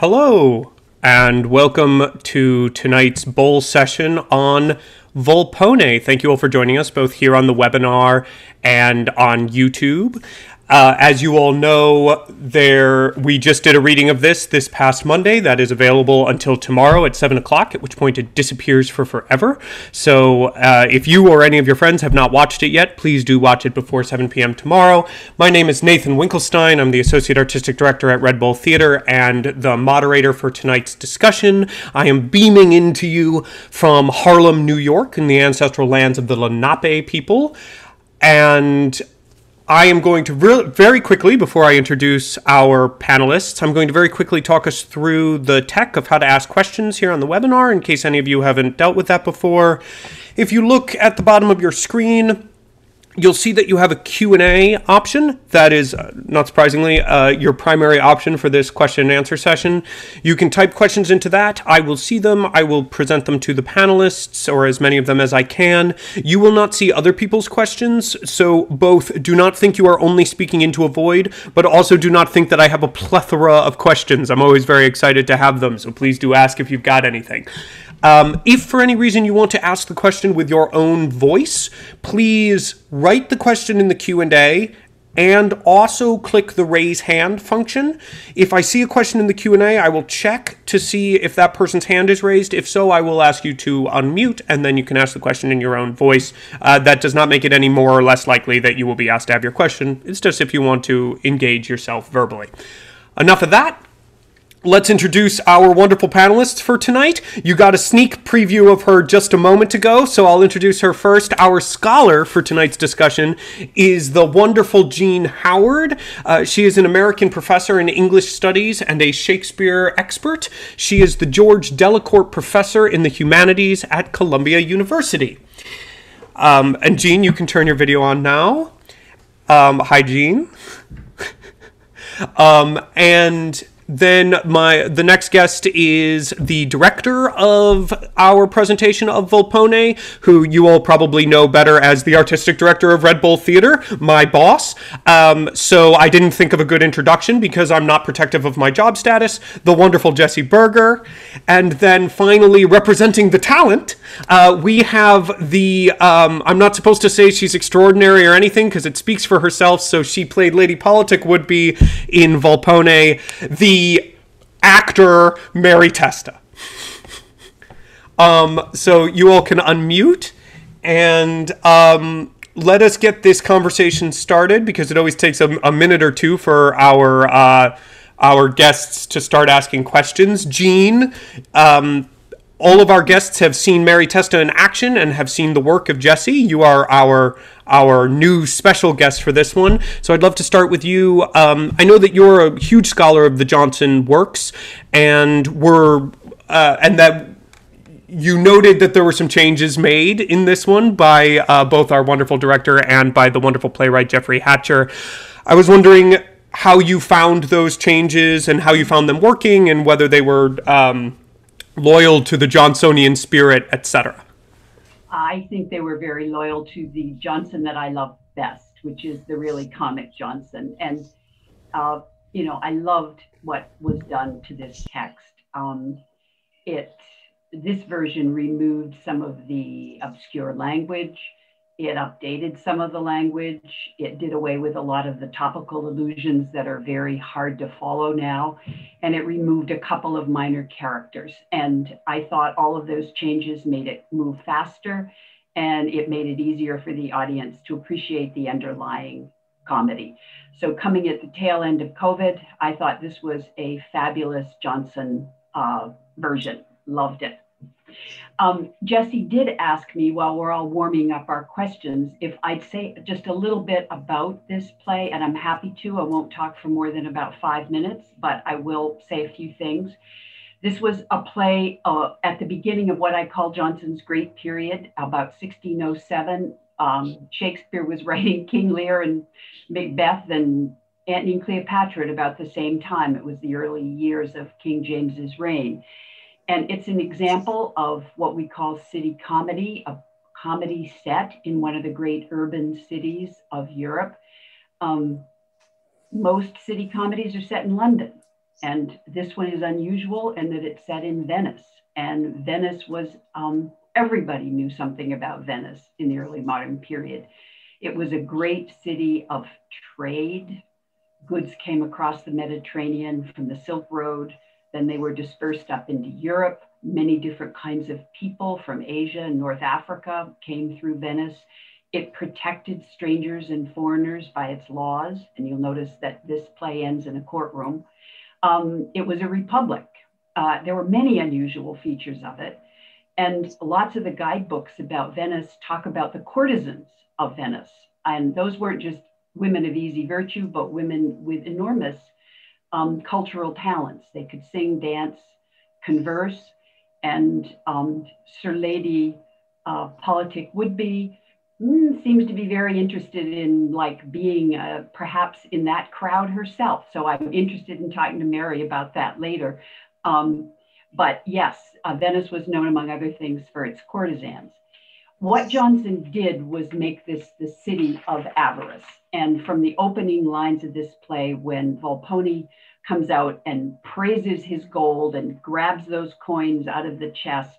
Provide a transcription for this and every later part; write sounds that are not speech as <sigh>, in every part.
Hello, and welcome to tonight's Bull session on Volpone. Thank you all for joining us both here on the webinar and on YouTube. Uh, as you all know, there we just did a reading of this this past Monday. That is available until tomorrow at seven o'clock. At which point it disappears for forever. So uh, if you or any of your friends have not watched it yet, please do watch it before seven p.m. tomorrow. My name is Nathan Winkelstein. I'm the associate artistic director at Red Bull Theater and the moderator for tonight's discussion. I am beaming into you from Harlem, New York, in the ancestral lands of the Lenape people, and I am going to re- very quickly, before I introduce our panelists, I'm going to very quickly talk us through the tech of how to ask questions here on the webinar in case any of you haven't dealt with that before. If you look at the bottom of your screen, you'll see that you have a q&a option that is uh, not surprisingly uh, your primary option for this question and answer session. You can type questions into that. I will see them. I will present them to the panelists or as many of them as i can. You will not see other people's questions so both do not think you are only speaking into a void but also do not think that i have a plethora of questions. I'm always very excited to have them so please do ask if you've got anything um, if for any reason you want to ask the question with your own voice, please write the question in the Q&A and also click the raise hand function. If I see a question in the Q&A, I will check to see if that person's hand is raised. If so, I will ask you to unmute and then you can ask the question in your own voice. Uh, that does not make it any more or less likely that you will be asked to have your question. It's just if you want to engage yourself verbally. Enough of that. Let's introduce our wonderful panelists for tonight. You got a sneak preview of her just a moment ago, so I'll introduce her first. Our scholar for tonight's discussion is the wonderful Jean Howard. Uh, she is an American professor in English studies and a Shakespeare expert. She is the George Delacorte Professor in the Humanities at Columbia University. Um, and Jean, you can turn your video on now. Um, hi, Jean. <laughs> um, and then my the next guest is the director of our presentation of Volpone, who you all probably know better as the artistic director of Red Bull Theater, my boss. Um, so I didn't think of a good introduction because I'm not protective of my job status. The wonderful Jesse Berger, and then finally representing the talent, uh, we have the. Um, I'm not supposed to say she's extraordinary or anything because it speaks for herself. So she played Lady Politic would be in Volpone. The actor Mary Testa. um, so you all can unmute and um, let us get this conversation started because it always takes a, a minute or two for our uh, our guests to start asking questions. Jean, um, all of our guests have seen Mary Testa in action and have seen the work of Jesse. You are our our new special guest for this one. So I'd love to start with you. Um, I know that you're a huge scholar of the Jonson works, and were uh, and that you noted that there were some changes made in this one by uh, both our wonderful director and by the wonderful playwright Jeffrey Hatcher. I was wondering how you found those changes and how you found them working, and whether they were um, loyal to the Jonsonian spirit, etc. I think they were very loyal to the Jonson that I love best, which is the really comic Jonson. And, uh, you know, I loved what was done to this text. Um, it, this version removed some of the obscure language. It updated some of the language. It did away with a lot of the topical allusions that are very hard to follow now. And it removed a couple of minor characters. And I thought all of those changes made it move faster and it made it easier for the audience to appreciate the underlying comedy. So, coming at the tail end of COVID, I thought this was a fabulous Jonson uh, version. Loved it. Um, Jesse did ask me while we're all warming up our questions if I'd say just a little bit about this play, and I'm happy to. I won't talk for more than about five minutes, but I will say a few things. This was a play uh, at the beginning of what I call Jonson's great period, about 1607. Um, Shakespeare was <laughs> writing King Lear and Macbeth and Antony and Cleopatra at about the same time. It was the early years of King James's reign. And it's an example of what we call city comedy, a comedy set in one of the great urban cities of Europe. Um, most city comedies are set in London. And this one is unusual in that it's set in Venice. And Venice was, um, everybody knew something about Venice in the early modern period. It was a great city of trade. Goods came across the Mediterranean from the Silk Road. Then they were dispersed up into Europe. Many different kinds of people from Asia and North Africa came through Venice. It protected strangers and foreigners by its laws. And you'll notice that this play ends in a courtroom. Um, it was a republic. Uh, there were many unusual features of it. And lots of the guidebooks about Venice talk about the courtesans of Venice. And those weren't just women of easy virtue, but women with enormous um, cultural talents. They could sing, dance, converse. And um, Sir Lady uh, Politic Would-be mm, seems to be very interested in like being uh, perhaps in that crowd herself. So I'm interested in talking to Mary about that later. Um, but yes, uh, Venice was known among other things for its courtesans. What Jonson did was make this the city of avarice. And from the opening lines of this play, when Volpone comes out and praises his gold and grabs those coins out of the chest,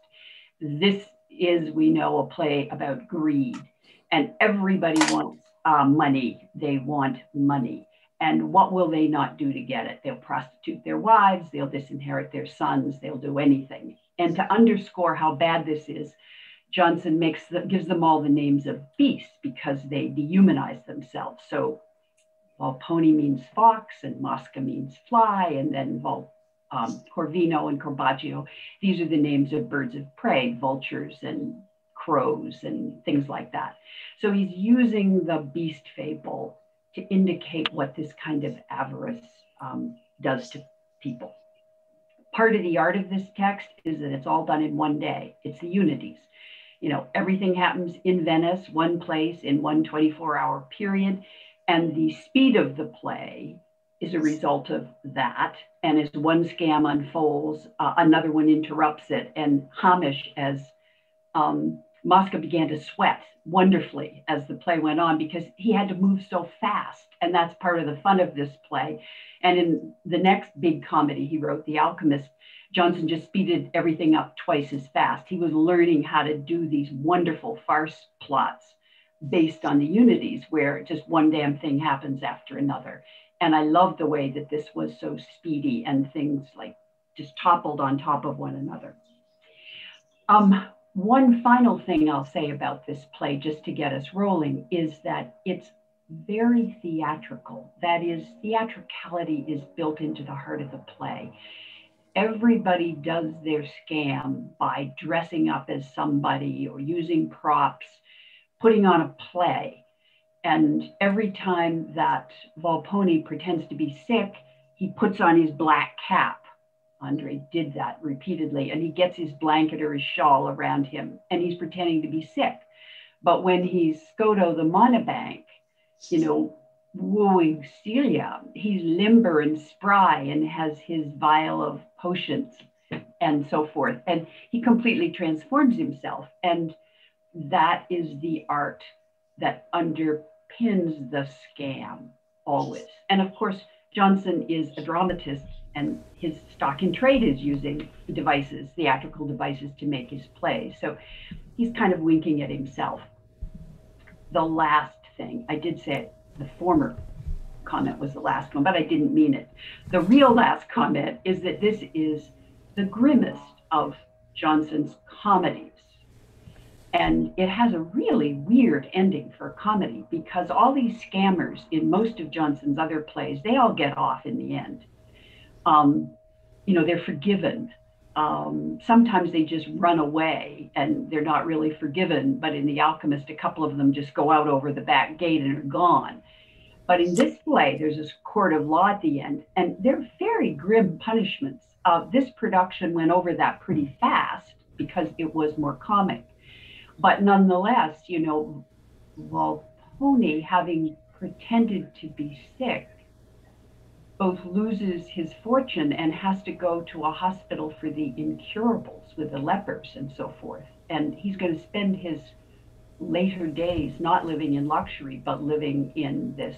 this is, we know, a play about greed and everybody wants uh, money. They want money. And what will they not do to get it? They'll prostitute their wives, they'll disinherit their sons, they'll do anything. And to underscore how bad this is, Jonson makes the, gives them all the names of beasts because they dehumanize themselves. So Volpone means fox and Mosca means fly, and then Vol, um, Corvino and Corbaccio, these are the names of birds of prey, vultures and crows and things like that. So he's using the beast fable to indicate what this kind of avarice um, does to people. Part of the art of this text is that it's all done in one day. It's the unities. You know, everything happens in Venice, one place, in one 24 hour period. And the speed of the play is a result of that. And as one scam unfolds, uh, another one interrupts it. And Hamish, as um, Mosca began to sweat wonderfully as the play went on because he had to move so fast. And that's part of the fun of this play. And in the next big comedy he wrote, The Alchemist, Jonson just speeded everything up twice as fast. He was learning how to do these wonderful farce plots based on the unities where just one damn thing happens after another. And I love the way that this was so speedy and things like just toppled on top of one another. Um, one final thing I'll say about this play, just to get us rolling, is that it's very theatrical. That is, theatricality is built into the heart of the play. Everybody does their scam by dressing up as somebody or using props, putting on a play. And every time that Volpone pretends to be sick, he puts on his black cap Andre did that repeatedly, and he gets his blanket or his shawl around him, and he's pretending to be sick. But when he's Scoto the mountebank, you know, wooing Celia, he's limber and spry and has his vial of potions and so forth. And he completely transforms himself. And that is the art that underpins the scam always. And of course, Jonson is a dramatist and his stock in trade is using devices, theatrical devices, to make his play. So he's kind of winking at himself. The last thing, I did say it, the former comment was the last one, but I didn't mean it. The real last comment is that this is the grimmest of Jonson's comedies. And it has a really weird ending for a comedy because all these scammers in most of Jonson's other plays, they all get off in the end um, you know, they're forgiven. Um, sometimes they just run away and they're not really forgiven. But in The Alchemist, a couple of them just go out over the back gate and are gone. But in this play, there's this court of law at the end, and they're very grim punishments. Uh, this production went over that pretty fast because it was more comic. But nonetheless, you know, Volpone having pretended to be sick both loses his fortune and has to go to a hospital for the incurables with the lepers and so forth. And he's going to spend his later days not living in luxury, but living in this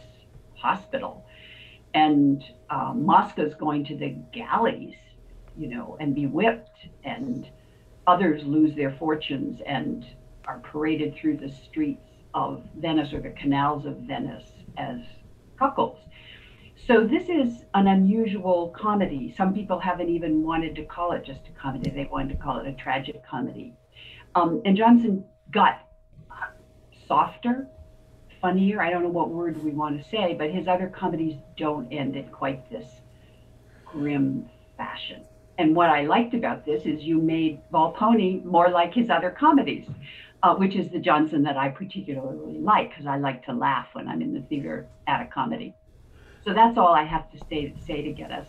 hospital. and uh, Mosca's going to the galleys, you know, and be whipped, and others lose their fortunes and are paraded through the streets of Venice or the canals of Venice as cuckolds. So this is an unusual comedy. Some people haven't even wanted to call it just a comedy; they wanted to call it a tragic comedy. Um, and Jonson got softer, funnier. I don't know what word we want to say, but his other comedies don't end in quite this grim fashion. And what I liked about this is you made Volpone more like his other comedies, uh, which is the Jonson that I particularly like because I like to laugh when I'm in the theater at a comedy. So that's all I have to say, say to get us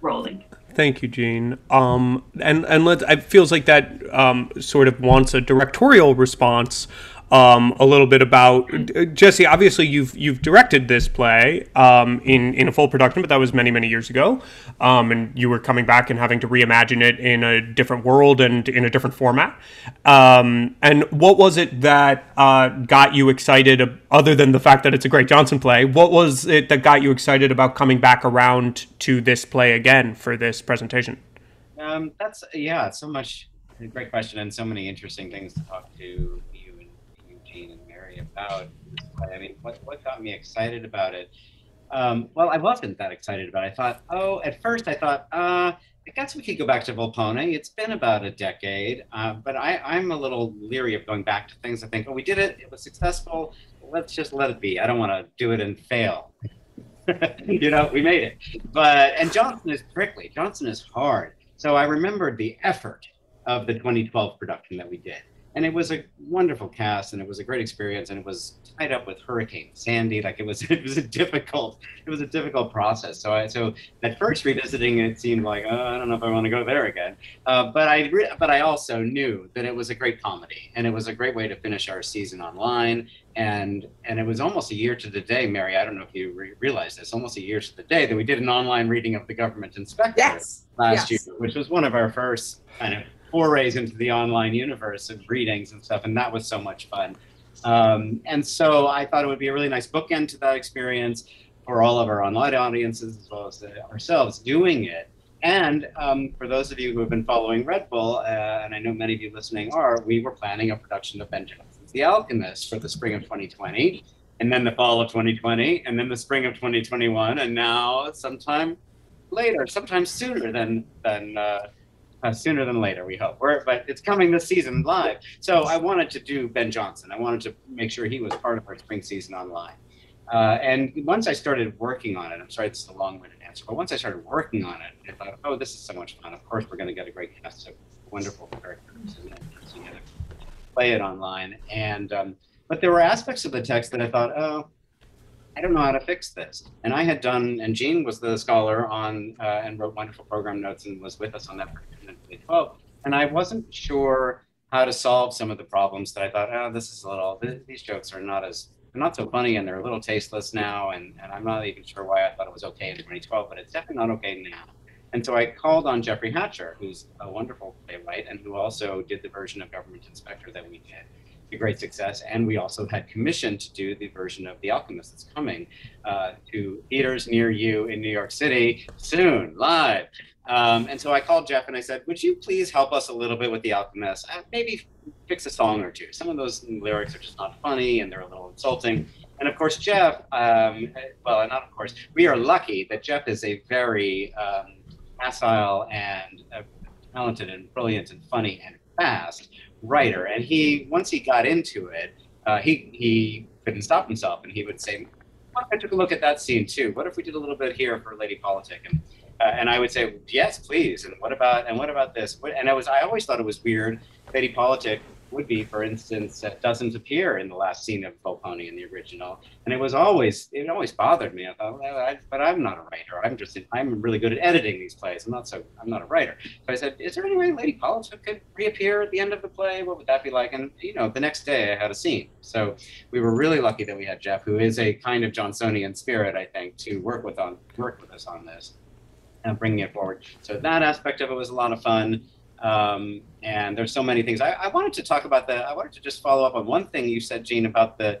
rolling. Thank you, Jean. Um, and and let it feels like that um, sort of wants a directorial response um, a little bit about Jesse. Obviously, you've you've directed this play um, in in a full production, but that was many many years ago, um, and you were coming back and having to reimagine it in a different world and in a different format. Um, and what was it that uh, got you excited, other than the fact that it's a great Jonson play? What was it that got you excited about coming back around to this play again for this presentation? Um, that's yeah, so much. Great question, and so many interesting things to talk to and Mary about. I mean, what, what got me excited about it? Um, well, I wasn't that excited about it. I thought, oh, at first I thought, uh, I guess we could go back to Volpone. It's been about a decade, uh, but I, I'm a little leery of going back to things. I think, oh, we did it. It was successful. Let's just let it be. I don't want to do it and fail. <laughs> you know, we made it. But and Jonson is prickly. Jonson is hard. So I remembered the effort of the 2012 production that we did and it was a wonderful cast and it was a great experience and it was tied up with hurricane sandy like it was <laughs> it was a difficult it was a difficult process so i so at first revisiting it seemed like oh, i don't know if i want to go there again uh, but i re- but i also knew that it was a great comedy and it was a great way to finish our season online and and it was almost a year to the day mary i don't know if you re- realize this almost a year to the day that we did an online reading of the government inspector yes. last yes. year which was one of our first kind of forays into the online universe of readings and stuff, and that was so much fun. Um, and so I thought it would be a really nice bookend to that experience for all of our online audiences as well as ourselves doing it. And um, for those of you who have been following Red Bull, uh, and I know many of you listening are, we were planning a production of Ben Jonson's The Alchemist for the spring of 2020, and then the fall of 2020, and then the spring of 2021, and now sometime later, sometime sooner than than uh, uh, sooner than later, we hope. We're, but it's coming this season live. So I wanted to do Ben Jonson. I wanted to make sure he was part of our spring season online. Uh, and once I started working on it, I'm sorry, it's a long-winded answer, but once I started working on it, I thought, oh, this is so much fun. Of course, we're going to get a great cast of wonderful characters and together, play it online. And um, but there were aspects of the text that I thought, oh, I don't know how to fix this. And I had done, and Jean was the scholar on uh, and wrote wonderful program notes and was with us on that in 2012. And I wasn't sure how to solve some of the problems that I thought, oh, this is a little, these jokes are not as, not so funny and they're a little tasteless now. And, and I'm not even sure why I thought it was okay in 2012, but it's definitely not okay now. And so I called on Jeffrey Hatcher, who's a wonderful playwright and who also did the version of Government Inspector that we did a great success. And we also had commissioned to do the version of The Alchemist that's coming uh, to theaters near you in New York City soon, live. Um, and so I called Jeff and I said, Would you please help us a little bit with The Alchemist? Uh, maybe fix a song or two. Some of those lyrics are just not funny and they're a little insulting. And of course, Jeff, um, well, not of course, we are lucky that Jeff is a very um, facile and uh, talented and brilliant and funny and fast writer, and he once he got into it, uh, he he couldn't stop himself, and he would say, "What if I took a look at that scene too? What if we did a little bit here for Lady Politic?" And uh, and I would say, "Yes, please." And what about and what about this? And I was I always thought it was weird. Lady Politic would be, for instance, that doesn't appear in the last scene of Volpone in the original. And it was always, it always bothered me. I thought, well, I, but I'm not a writer. I'm just, I'm really good at editing these plays. I'm not so, I'm not a writer. So I said, is there any way Lady Politic could reappear at the end of the play? What would that be like? And, you know, the next day I had a scene. So we were really lucky that we had Jeff, who is a kind of Jonsonian spirit, I think, to work with on, work with us on this bringing it forward. So that aspect of it was a lot of fun. Um, and there's so many things. I, I, wanted to talk about the. I wanted to just follow up on one thing you said, Jean, about the.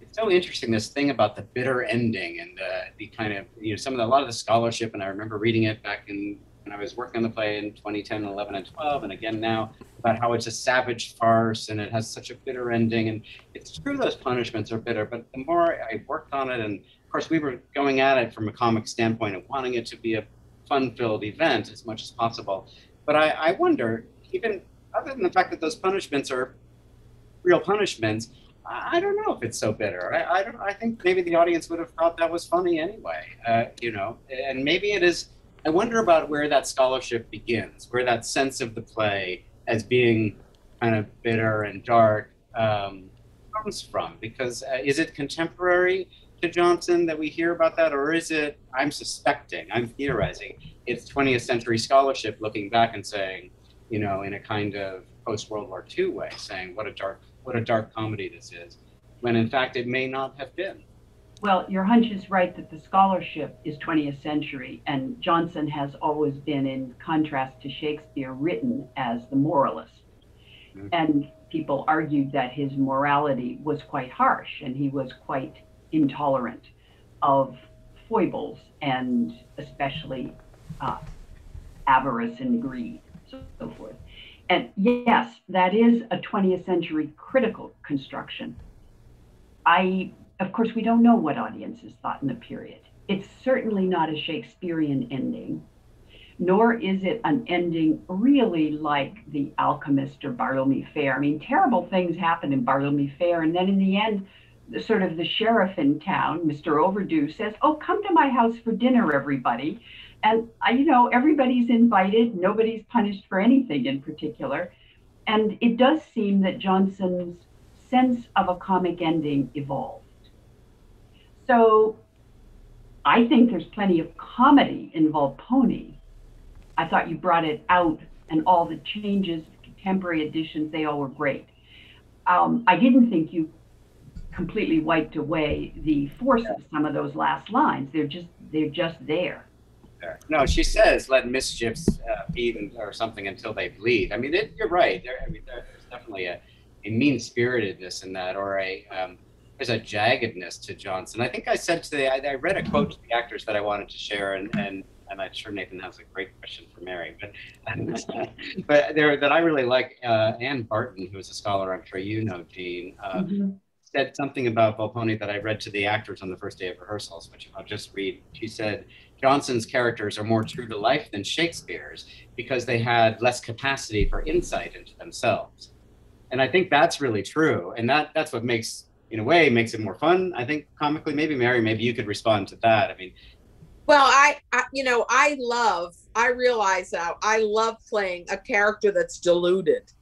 It's so interesting this thing about the bitter ending and uh, the kind of you know some of the, a lot of the scholarship and i remember reading it back in when i was working on the play in 2010 11 and 12 and again now about how it's a savage farce and it has such a bitter ending and it's true those punishments are bitter but the more i worked on it and of course we were going at it from a comic standpoint of wanting it to be a fun filled event as much as possible but I, I wonder even other than the fact that those punishments are real punishments I don't know if it's so bitter. I, I don't. I think maybe the audience would have thought that was funny anyway. Uh, you know, and maybe it is. I wonder about where that scholarship begins, where that sense of the play as being kind of bitter and dark um, comes from. Because uh, is it contemporary Jonson that we hear about that, or is it? I'm suspecting. I'm theorizing. It's 20th century scholarship looking back and saying, you know, in a kind of post World War II way, saying what a dark what a dark comedy this is, when in fact it may not have been. Well, your hunch is right that the scholarship is 20th century, and Jonson has always been, in contrast to Shakespeare, written as the moralist. Mm-hmm. And people argued that his morality was quite harsh and he was quite intolerant of foibles and especially uh, avarice and greed, so, so forth. And yes, that is a 20th century critical construction. I, of course, we don't know what audiences thought in the period. It's certainly not a Shakespearean ending, nor is it an ending really like The Alchemist or Bartlemy Fair. I mean, terrible things happen in Bartlemy Fair, and then in the end, the sort of the sheriff in town, Mr. Overdo, says, "Oh, come to my house for dinner, everybody." and you know everybody's invited nobody's punished for anything in particular and it does seem that Jonson's sense of a comic ending evolved so i think there's plenty of comedy in volpone i thought you brought it out and all the changes contemporary editions they all were great um, i didn't think you completely wiped away the force of some of those last lines they're just they're just there there. No, she says, "Let mischiefs uh, feed or something until they bleed." I mean, it, you're right. There, I mean, there's definitely a, a mean spiritedness in that, or a um, there's a jaggedness to Jonson. I think I said to the I, I, read a quote to the actors that I wanted to share, and and and I'm sure Nathan has a great question for Mary, but <laughs> but there that I really like. Uh, Anne Barton, who is a scholar, I'm sure you know, Jean. Uh, mm-hmm. Said something about Volpone that I read to the actors on the first day of rehearsals, which I'll just read. She said, Jonson's characters are more true to life than Shakespeare's because they had less capacity for insight into themselves. And I think that's really true. And that that's what makes, in a way, makes it more fun. I think comically, maybe Mary, maybe you could respond to that. I mean, well, I, I you know, I love, I realize that I love playing a character that's deluded.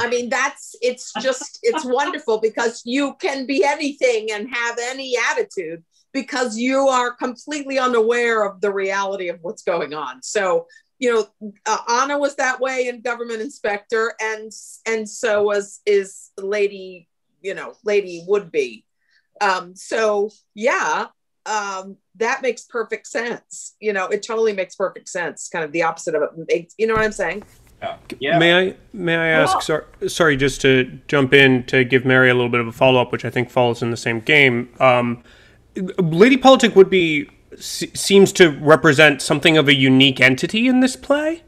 I mean, that's it's just it's wonderful because you can be anything and have any attitude because you are completely unaware of the reality of what's going on. So, you know, uh, Anna was that way in Government Inspector, and and so was is Lady, you know, Lady would be. Um, so yeah, um, that makes perfect sense. You know, it totally makes perfect sense. Kind of the opposite of it. You know what I'm saying? Yeah. May I may I ask? Well, sorry, sorry, just to jump in to give Mary a little bit of a follow up, which I think falls in the same game. Um, Lady Politic would be seems to represent something of a unique entity in this play,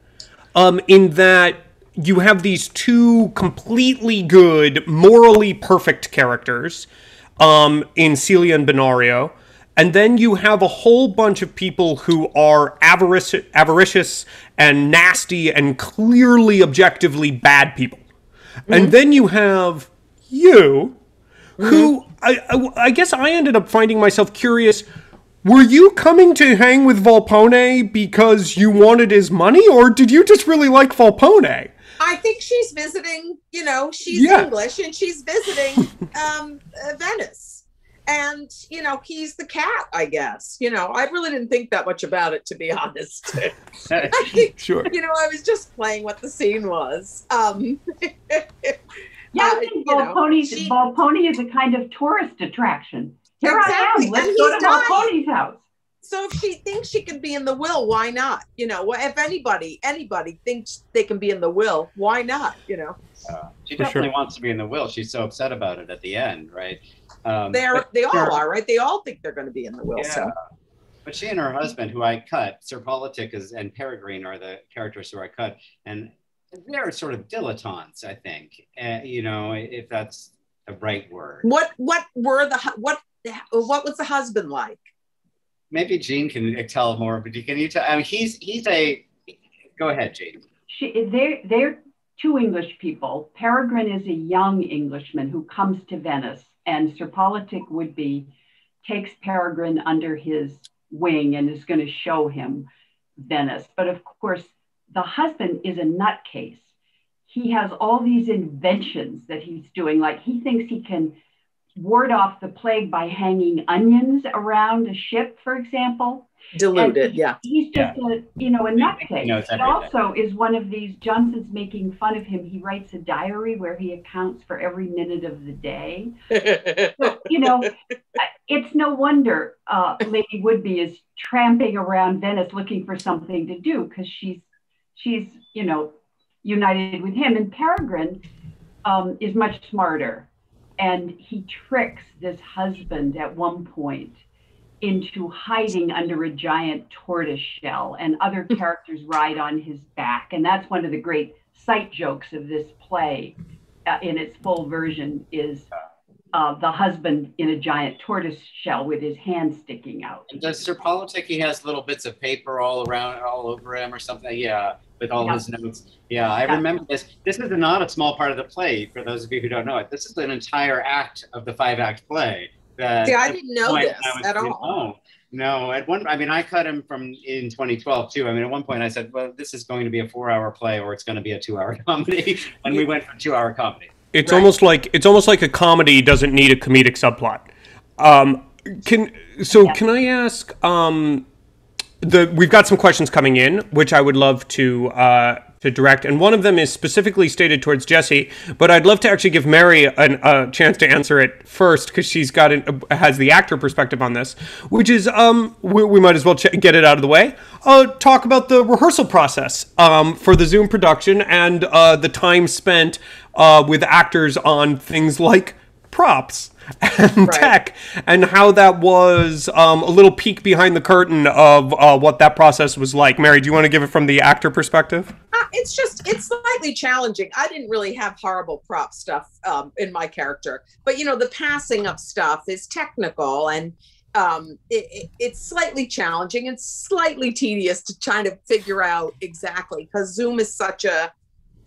um, in that you have these two completely good, morally perfect characters um, in Celia and Bonario. And then you have a whole bunch of people who are avaric- avaricious and nasty and clearly objectively bad people. Mm-hmm. And then you have you, mm-hmm. who I, I, I guess I ended up finding myself curious. Were you coming to hang with Volpone because you wanted his money, or did you just really like Volpone? I think she's visiting. You know, she's yeah. English and she's visiting <laughs> um, uh, Venice, and you know, he's the cat. I guess. You know, I really didn't think that much about it, to be <laughs> honest. think, <laughs> sure. You know, I was just playing what the scene was. Um, <laughs> Yeah, I think Volpone, she, Volpone is a kind of tourist attraction. Here exactly. I am. Let's go to Volpone's house. so if she thinks she can be in the will, why not? You know, if anybody anybody thinks they can be in the will, why not? You know, Uh, she definitely sure. wants to be in the will. She's so upset about it at the end, right? Um, they're they all are right. They all think they're going to be in the will. So Yeah. But she and her husband, who I cut, Sir Politic is, and Peregrine are the characters who I cut, and they're sort of dilettantes, I think. Uh, you know, if that's the right word. what what were the what what was the husband like? Maybe Jean can tell more, but can you tell? I mean, he's he's a. Go ahead, Jean. she, they're, they're two English people. Peregrine is a young Englishman who comes to Venice, and Sir Politic would be takes Peregrine under his wing and is going to show him Venice. But of course, the husband is a nutcase. He has all these inventions that he's doing. Like he thinks he can ward off the plague by hanging onions around a ship, for example. Deluded, And yeah. He's just a, you know, a nutcase. knows He everything. also is one of these, Jonson's making fun of him. He writes a diary where he accounts for every minute of the day. <laughs> So, you know, it's no wonder uh, Lady Would-be is tramping around Venice looking for something to do because she's, she's, you know, united with him. And Peregrine um, is much smarter. And he tricks this husband at one point into hiding under a giant tortoise shell, and other characters ride on his back. And that's one of the great sight jokes of this play uh, in its full version is uh, the husband in a giant tortoise shell with his hand sticking out. Does Sir Politic? He has little bits of paper all around, all over him, or something. Yeah, with all Yeah. his notes. Yeah, I Yeah. remember this. This is not a small part of the play. For those of you who don't know it, this is an entire act of the five-act play. That See, I didn't know this was at all. Oh, no, at one, I mean, I cut him from in 2012 too. I mean, at one point I said, well, this is going to be a four-hour play or it's going to be a two-hour <laughs> comedy, and we went for two-hour comedy. It's Right. almost like it's almost like a comedy doesn't need a comedic subplot. Um, can so Yeah. can I ask? Um, the we've got some questions coming in, which I would love to uh, to direct, and one of them is specifically stated towards Jesse, but I'd love to actually give Mary an, a chance to answer it first because she's got an, has the actor perspective on this, which is um we, we might as well ch- get it out of the way. Uh, talk about the rehearsal process um, for the Zoom production and uh, the time spent uh, with actors on things like props and Right. tech and how that was um, a little peek behind the curtain of uh, what that process was like. Mary, do you want to give it from the actor perspective? Uh, it's just it's slightly challenging i didn't really have horrible prop stuff um, in my character but you know the passing of stuff is technical and um, it, it, it's slightly challenging and slightly tedious to try to figure out exactly because zoom is such a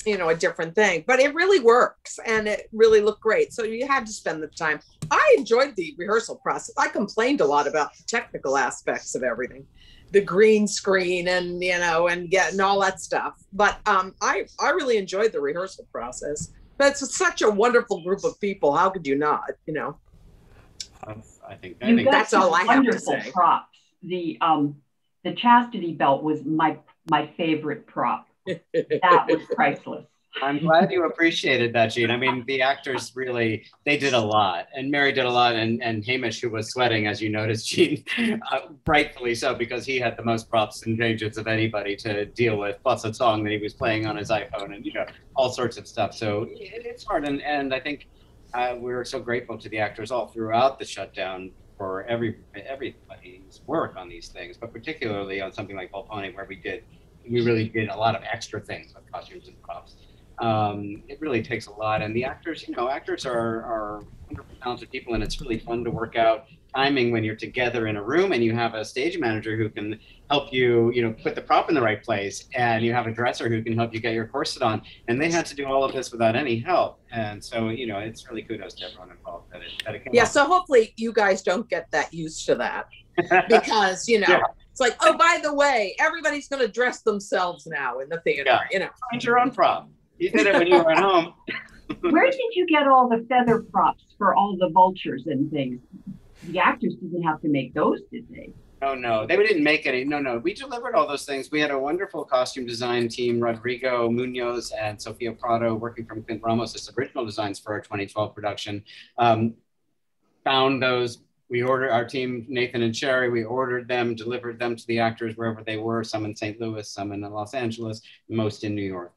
you know a different thing but it really works and it really looked great so you had to spend the time i enjoyed the rehearsal process i complained a lot about the technical aspects of everything the green screen and you know and getting all that stuff but um i i really enjoyed the rehearsal process but it's such a wonderful group of people how could you not you know I think. I think that's all I have to say. props. The um, the chastity belt was my my favorite prop. That was priceless. I'm glad you appreciated that, Jean. I mean, the actors really, they did a lot. And Mary did a lot. And, and Hamish, who was sweating, as you noticed, <laughs> Jean, uh, rightfully so, because he had the most props and changes of anybody to deal with, plus a song that he was playing on his iPhone and, you know, all sorts of stuff. So it, it's hard. And, and I think uh, we were so grateful to the actors all throughout the shutdown for every everybody's work on these things, but particularly on something like Volpone, where we did, we really did a lot of extra things with costumes and props um, it really takes a lot. And the actors, you know, actors are, are wonderful, talented people, and it's really fun to work out timing when you're together in a room and you have a stage manager who can help you, you know, put the prop in the right place, and you have a dresser who can help you get your corset on. And they had to do all of this without any help. And so, you know, it's really kudos to everyone involved that it, that it yeah off. so hopefully you guys don't get that used to that <laughs> because you know Yeah. It's like oh by the way everybody's going to dress themselves now in the theater Yeah. you know Find your own prop. You did it when you were at home. <laughs> Where did you get all the feather props for all the vultures and things? The actors didn't have to make those, did they? Oh no, they didn't make any. No, no, we delivered all those things. We had a wonderful costume design team, Rodrigo Munoz and Sofia Prado, working from Clint Ramos' original designs for our 2012 production. Um, found those we ordered our team, Nathan and Sherry, we ordered them, delivered them to the actors wherever they were, some in St. Louis, some in Los Angeles, most in New York.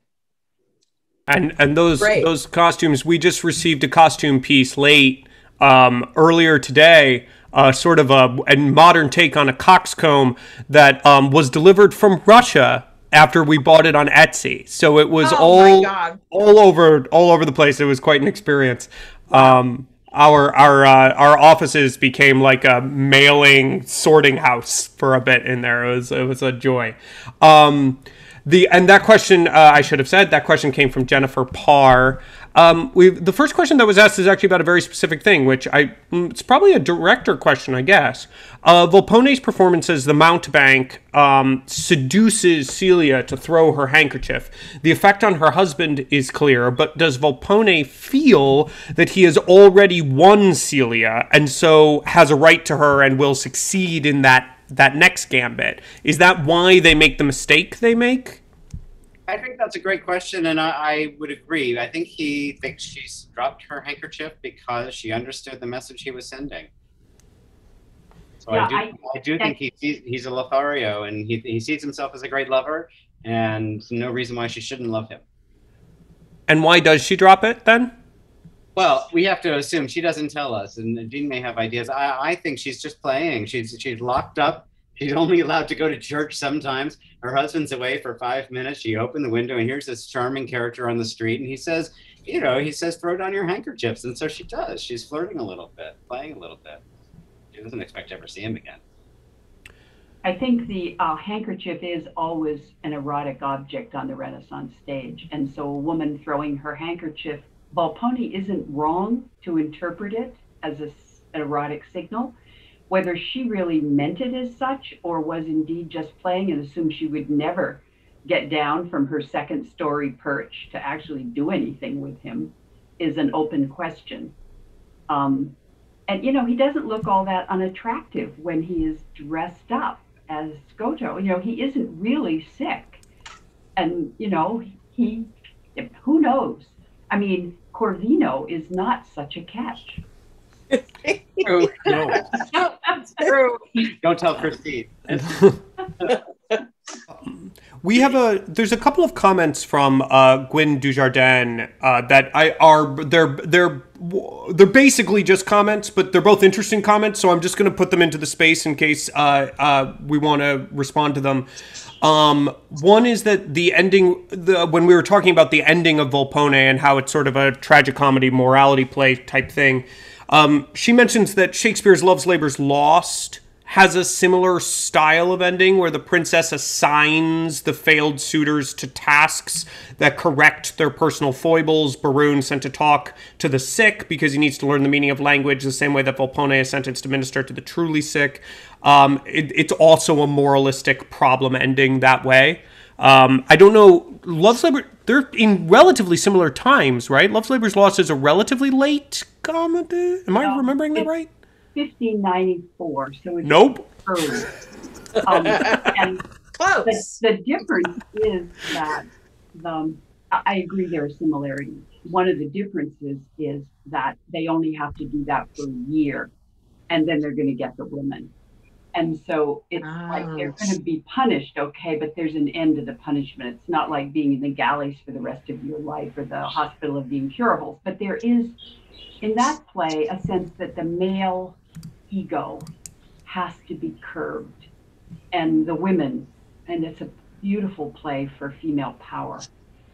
And and those Great. those costumes, we just received a costume piece late um, earlier today, uh, sort of a, a modern take on a coxcomb that um, was delivered from Russia after we bought it on Etsy. So it was Oh all all over all over the place. It was quite an experience. Um, our our uh, our offices became like a mailing sorting house for a bit in there. It was it was a joy. Um, the and that question uh, I should have said that question came from Jennifer Parr. Um, we the first question that was asked is actually about a very specific thing, which I mm, it's probably a director question, I guess. Uh, Volpone's performance as the mountebank um, seduces Celia to throw her handkerchief. The effect on her husband is clear, but does Volpone feel that he has already won Celia and so has a right to her and will succeed in that that next gambit? Is that why they make the mistake they make? I think that's a great question, and I, I would agree. I think he thinks she's dropped her handkerchief because she understood the message he was sending. So Yeah, I do, I- I, do think he sees, he's a Lothario, and he, he sees himself as a great lover, and no reason why she shouldn't love him. And why does she drop it then? Well, we have to assume she doesn't tell us, and Jean may have ideas. I, I think she's just playing. She's she's locked up. She's only allowed to go to church sometimes. Her husband's away for five minutes. She opened the window, and here's this charming character on the street, and he says, you know, he says, throw down your handkerchiefs, and so she does. She's flirting a little bit, playing a little bit. She doesn't expect to ever see him again. I think the uh, handkerchief is always an erotic object on the Renaissance stage. And so a woman throwing her handkerchief, Volpone isn't wrong to interpret it as a an erotic signal. Whether she really meant it as such or was indeed just playing and assumed she would never get down from her second story perch to actually do anything with him is an open question. Um, and you know he doesn't look all that unattractive when he is dressed up as Scoto. You know he isn't really sick, and you know he, who knows? I mean, Corvino is not such a catch. Oh, <laughs> no, That's true. don't tell Christine. <laughs> We have a there's a couple of comments from uh, Gwyn Dujardin uh, that I are they're they're they're basically just comments, but they're both interesting comments. So I'm just going to put them into the space in case uh, uh, we want to respond to them. Um, one is that the ending, the, when we were talking about the ending of Volpone and how it's sort of a tragicomedy morality play type thing, um, she mentions that Shakespeare's Love's Labour's Lost has a similar style of ending where the princess assigns the failed suitors to tasks that correct their personal foibles. Berowne sent to talk to the sick because he needs to learn the meaning of language, the same way that Volpone is sentenced to minister to the truly sick. Um, it, it's also a moralistic problem ending that way. Um, I don't know. Love's Labor, they're in relatively similar times, right? Love's Labor's Lost is a relatively late comedy. Am I No, remembering that right? 1594, so it's Nope. early. Um, and the, Close. the difference is that the, I I agree there are similarities. One of the differences is that they only have to do that for a year and then they're going to get the woman. And so it's like they're Ah. going to be punished, okay, but there's an end to the punishment. It's not like being in the galleys for the rest of your life or the hospital of the incurables. But there is, in that play, a sense that the male ego has to be curbed and the women, and it's a beautiful play for female power.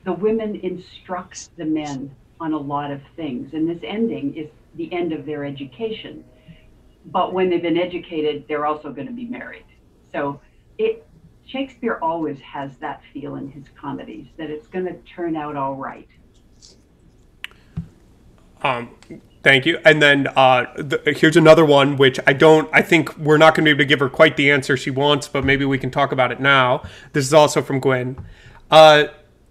The women instruct the men on a lot of things, and this ending is the end of their education. But when they've been educated, they're also going to be married. So it Shakespeare always has that feel in his comedies that it's going to turn out all right. Um, thank you. And then uh, th- here's another one, which I don't. I think we're not going to be able to give her quite the answer she wants, but maybe we can talk about it now. This is also from Gwen. Uh,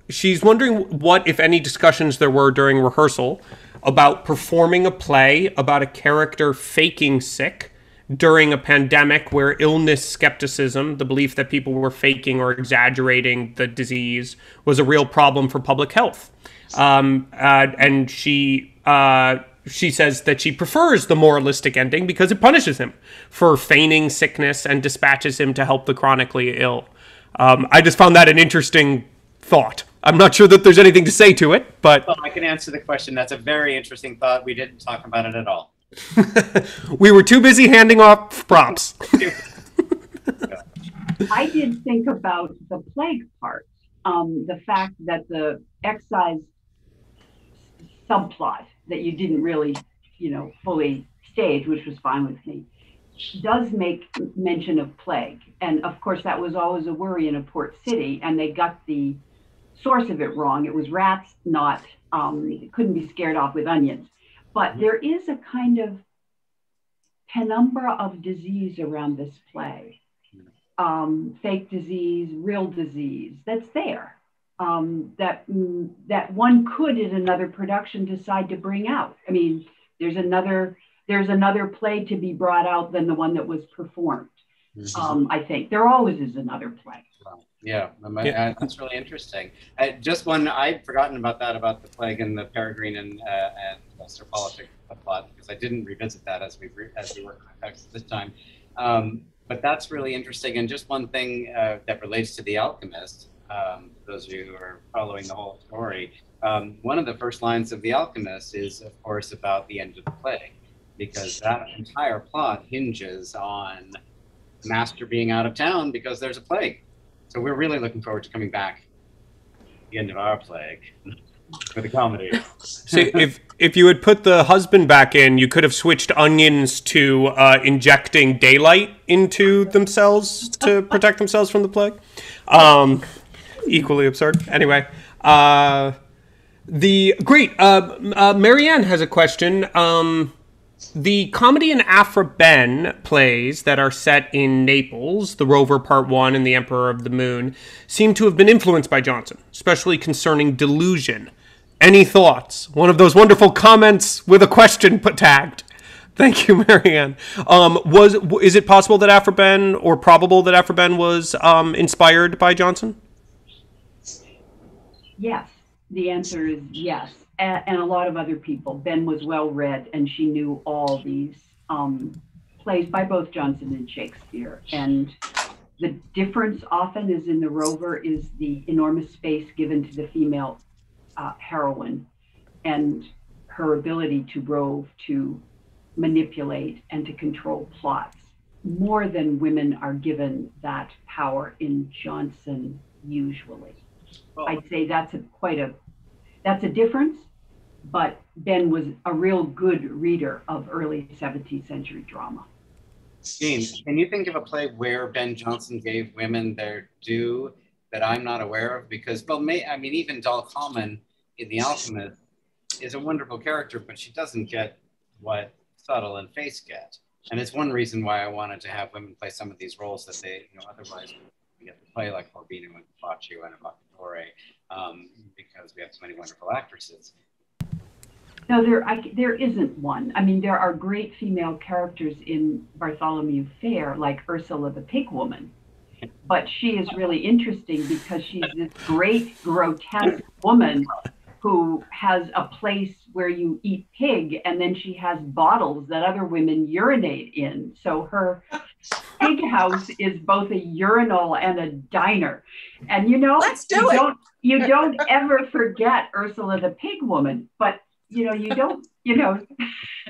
she's wondering what, if any, discussions there were during rehearsal about performing a play about a character faking sick during a pandemic where illness skepticism, the belief that people were faking or exaggerating the disease, was a real problem for public health. Um, uh, and she uh, she says that she prefers the moralistic ending because it punishes him for feigning sickness and dispatches him to help the chronically ill. Um, I just found that an interesting thought. I'm not sure that there's anything to say to it, but Well, I can answer the question. That's a very interesting thought. We didn't talk about it at all. <laughs> we were too busy handing off props. <laughs> I did think about the plague part, um, the fact that the excise subplot that you didn't really, you know, fully stage, which was fine with me, She does make mention of plague. And of course, that was always a worry in a port city, and they got the source of it wrong. It was rats, not, um, it couldn't be scared off with onions. But there is a kind of penumbra of disease around this plague um, fake disease, real disease that's there um, that that one could in another production decide to bring out. I mean, there's another there's another play to be brought out than the one that was performed. Um, I think there always is another play. Yeah, I- Yeah. uh, that's really interesting. Uh, just one, I'd forgotten about that about the plague and the Peregrine and uh, and uh, Sir Politic plot because I didn't revisit that as we re- as we were on text this time. Um, but that's really interesting. And just one thing uh, that relates to the Alchemist. Um, those of you who are following the whole story, um, one of the first lines of the Alchemist is, of course, about the end of the plague, because that entire plot hinges on the master being out of town because there's a plague. So we're really looking forward to coming back the end of our plague with the comedy. <laughs> See, if if you had put the husband back in, you could have switched onions to uh, injecting daylight into themselves to protect themselves from the plague. Um, equally absurd. Anyway, uh, the great uh, uh, Marianne has a question. Um, the comedy and Aphra Behn plays that are set in Naples, The Rover Part 1 and The Emperor of the Moon, seem to have been influenced by Jonson, especially concerning delusion. Any thoughts? One of those wonderful comments with a question put tagged. Thank you, <laughs> Marianne. Um, was is it possible that Aphra Behn or probable that Aphra Behn was um, inspired by Jonson? Yes, the answer is yes, and, a lot of other people. Behn was well read, and she knew all these um, plays by both Jonson and Shakespeare. And the difference often is in the Rover is the enormous space given to the female uh, heroine, and her ability to rove, to manipulate, and to control plots. More than women are given that power in Jonson usually. Well, I'd say that's a quite a that's a difference. But Behn was a real good reader of early 17th century drama. Dean, can you think of a play where Ben Jonson gave women their due that I'm not aware of? Because, well, may, I mean, even Doll Common in The Alchemist is a wonderful character, but she doesn't get what Subtle and Face get. And it's one reason why I wanted to have women play some of these roles that they, you know, otherwise we get to play like Corbina and Faccio and Amatore, um, because we have so many wonderful actresses. No, there I, there isn't one. I mean, there are great female characters in Bartholomew Fair, like Ursula the Pig Woman, but she is really interesting because she's this great grotesque woman who has a place where you eat pig, and then she has bottles that other women urinate in. So her pig house is both a urinal and a diner, and you know, Let's do you it. don't you don't ever forget Ursula the Pig Woman, but you know you don't you know <laughs>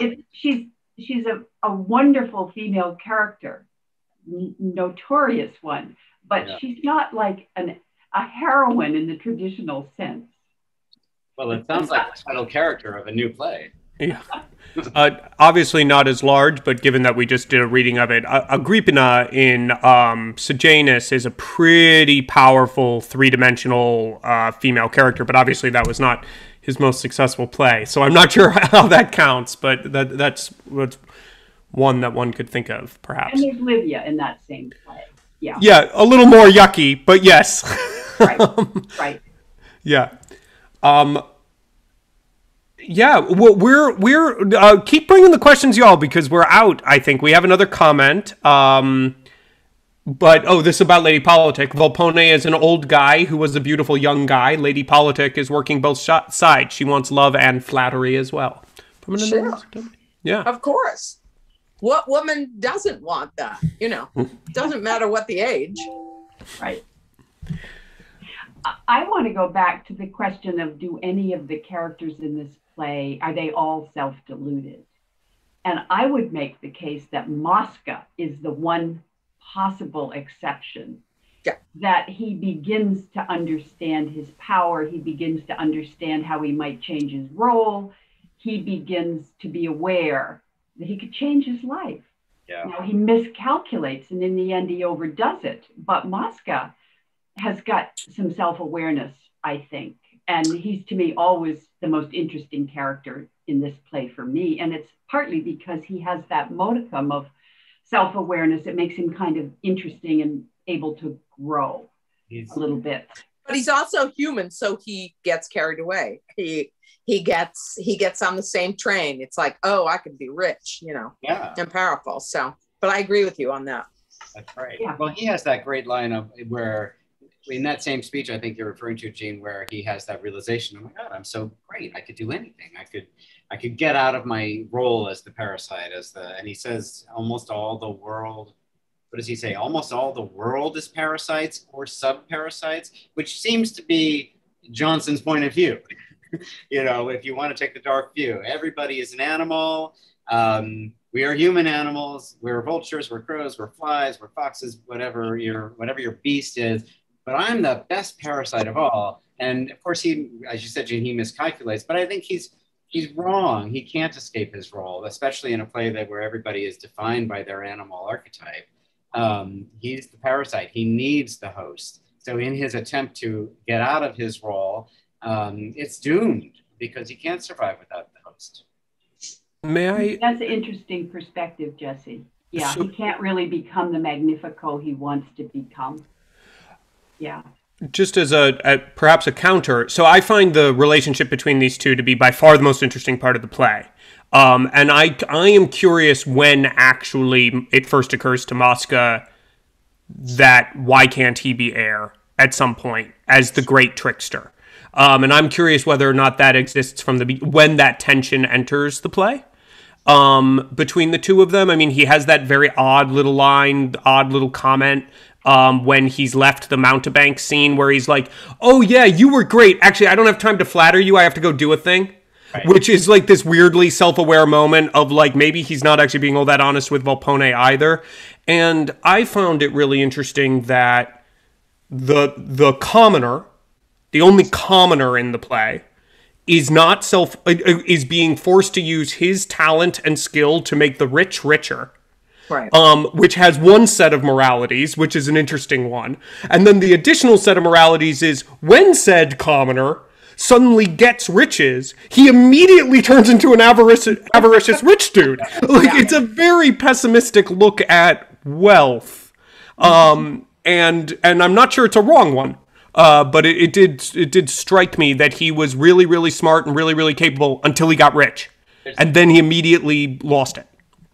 it, she's she's a, a wonderful female character n- notorious one but Yeah. she's not like an a heroine in the traditional sense Well, it sounds like the title character of a new play. Yeah. <laughs> Uh, obviously not as large, but given that we just did a reading of it, uh, Agrippina in um, Sejanus is a pretty powerful three-dimensional uh, female character, but obviously that was not his most successful play. So I'm not <laughs> sure how that counts, but that, that's, that's one that one could think of, perhaps. and there's livia in that same play yeah Yeah, a little more yucky, but yes. right <laughs> right Yeah. Um yeah, well, we're we're uh, keep bringing the questions, y'all, because we're out. I think we have another comment. Um, but oh, this is about Lady Politic. Volpone is an old guy who was a beautiful young guy. Lady Politic is working both sh- sides. She wants love and flattery as well. Coming in Sure. Yeah. Of course. What woman doesn't want that? You know, doesn't matter what the age. Right. I- I want to go back to the question of do any of the characters in this play, are they all self deluded? And I would make the case that Mosca is the one possible exception. Yeah. That he begins to understand his power, he begins to understand how he might change his role, he begins to be aware that he could change his life. Yeah. You know, he miscalculates and in the end he overdoes it. But Mosca has got some self-awareness, I think. And he's to me always the most interesting character in this play for me. And it's partly because he has that modicum of self-awareness that makes him kind of interesting and able to grow He's a little bit. But he's also human, so he gets carried away. He he gets he gets on the same train. It's like, oh, I could be rich, you know, yeah. and powerful. So, but I agree with you on that. That's right. Yeah. Well, he has that great line of where, in that same speech, I think you're referring to, Jean, where he has that realization. Oh my God, I'm so great. I could do anything. I could, I could get out of my role as the parasite, as the, and he says almost all the world. What does he say? Almost all the world is parasites or sub-parasites, which seems to be Jonson's point of view. <laughs> you know, if you want to take the dark view, everybody is an animal. Um, we are human animals. We're vultures. We're crows. We're flies. We're foxes. Whatever your whatever your beast is. But I'm the best parasite of all. And of course, he, as you said, Jean, he miscalculates. But I think he's he's wrong. He can't escape his role, especially in a play that where everybody is defined by their animal archetype. Um, he's the parasite. He needs the host. So in his attempt to get out of his role, um, it's doomed because he can't survive without the host. May I? That's an interesting perspective, Jesse. Yeah, So- he can't really become the Magnifico he wants to become. Yeah. just as a, a perhaps a counter so i find the relationship between these two to be by far the most interesting part of the play um, and I, I am curious when actually it first occurs to Mosca that why can't he be heir at some point as the great trickster um, and i'm curious whether or not that exists from the when that tension enters the play um, between the two of them. I mean, he has that very odd little line, odd little comment um, when he's left the mountebank scene where he's like, "Oh yeah, you were great. Actually, I don't have time to flatter you. I have to go do a thing." Which is like this weirdly self-aware moment of like maybe he's not actually being all that honest with Volpone either. And I found it really interesting that the the commoner, the only commoner in the play, is not self uh, uh, is being forced to use his talent and skill to make the rich richer Right. um, which has one set of moralities, which is an interesting one. And then the additional set of moralities is when said commoner suddenly gets riches, he immediately turns into an avaricious, avaricious rich dude. <laughs> Like it's a very pessimistic look at wealth, um, and and I'm not sure it's a wrong one. Uh, but it, it did it did strike me that he was really really smart and really really capable until he got rich, and then he immediately lost it.